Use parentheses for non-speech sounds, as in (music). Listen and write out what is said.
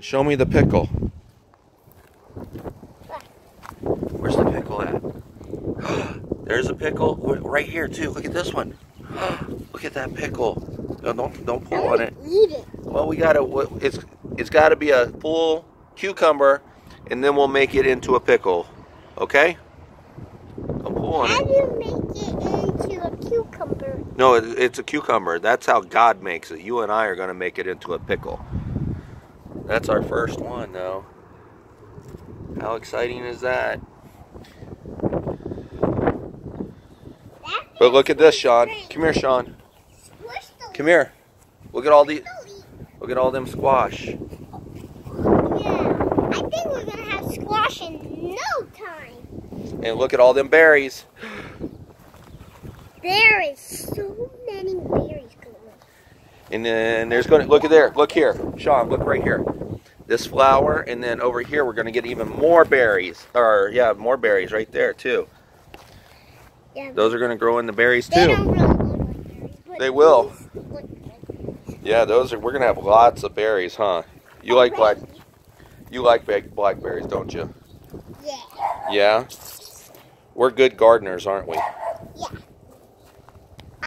Show me the pickle. Where's the pickle at? (gasps) There's a pickle right here too. Look at this one. (gasps) Look at that pickle. No, don't don't pull on it. Eat it. Well, we gotta. It's it's got to be a full cucumber, and then we'll make it into a pickle. Okay? Don't pull on How it. do you make it into a cucumber? No, it, it's a cucumber. That's how God makes it. You and I are gonna make it into a pickle. That's our first one, though. How exciting is that? But look at this, Sean. Come here, Sean. Come here. Look at all the. Look at all them squash. Yeah. I think we're gonna have squash in no time. And look at all them berries. There is so many berries. And then there's going to look at there. Look here, Sean. Look right here. This flower, and then over here we're going to get even more berries. Or yeah, more berries right there too. Yeah. Those are going to grow in the berries They too. really berries, They will. these look like Yeah, those are. We're going to have lots of berries, huh? You like black? You like big blackberries, don't you? Yeah. Yeah. We're good gardeners, aren't we?